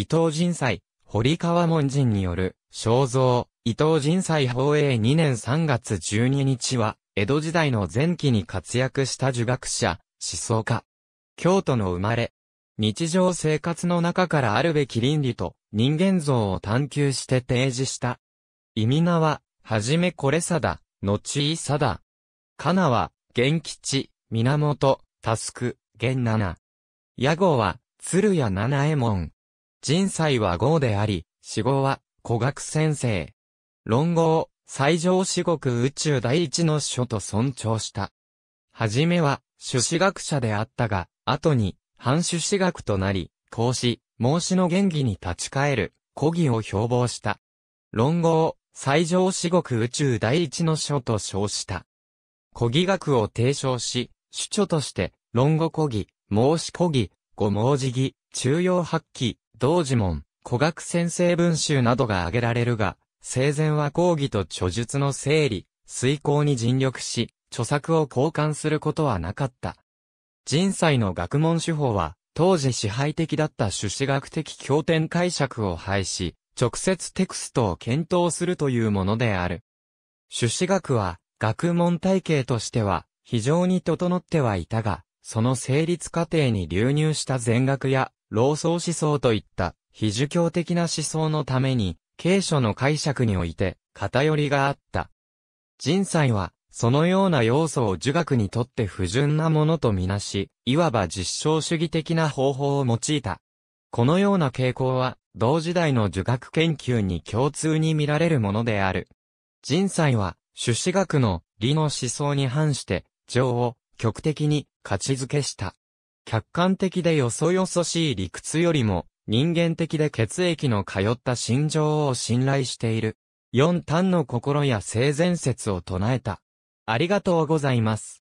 伊藤人祭、堀川門人による、肖像、伊藤人祭法営2年3月12日は、江戸時代の前期に活躍した儒学者、思想家。京都の生まれ。日常生活の中からあるべき倫理と人間像を探求して提示した。意味名は、はじめこれさだ、後いさだ。かなは、元吉、源、タスク、元七。屋号は、鶴屋七右衛門。人祭は号であり、死号は、古学先生。論語を最上四国宇宙第一の書と尊重した。はじめは、朱子学者であったが、後に、反朱子学となり、孔子、孟子の原義に立ち返る、古義を標榜した。論語を最上四国宇宙第一の書と称した。古義学を提唱し、主張として、論語古義、孟子古義、五文字義、中庸八記、同時門、古学先生文集などが挙げられるが、生前は講義と著述の整理、遂行に尽力し、著作を交換することはなかった。人祭の学問手法は、当時支配的だった朱子学的経典解釈を廃し、直接テクストを検討するというものである。朱子学は、学問体系としては、非常に整ってはいたが、その成立過程に流入した禅学や、老僧思想といった、非儒教的な思想のために、経書の解釈において、偏りがあった。人祭は、そのような要素を儒学にとって不純なものとみなし、いわば実証主義的な方法を用いた。このような傾向は、同時代の儒学研究に共通に見られるものである。人祭は、朱子学の理の思想に反して、情を極的に価値づけした。客観的でよそよそしい理屈よりも、人間的で血液の通った心情を信頼している。四端の心や性善説を唱えた。ありがとうございます。